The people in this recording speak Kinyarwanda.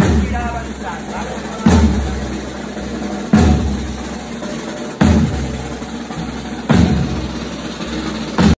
miraban